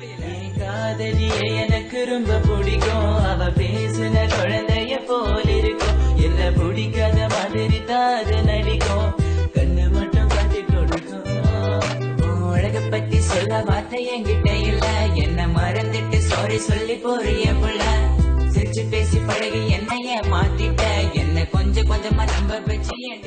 என் காதலியே எனக்கு ரொம்ப பிடிக்கும். அவ பேசுன குழந்தைய போல இருக்கும். என்ன பிடிக்காத மாதிரி தாது நடிக்கும். கண்ணு மட்டும் காட்டி கொடுக்கும். உலக பத்தி சொல்ல வார்த்தை என்கிட்ட இல்ல. என்ன மறந்துட்டு சாரி சொல்லி போறிய புள்ள. சிரிச்சு பேசி பழகி என்னைய மாத்திட்ட. என்ன கொஞ்சம் கொஞ்சமா நம்ப வச்சு என்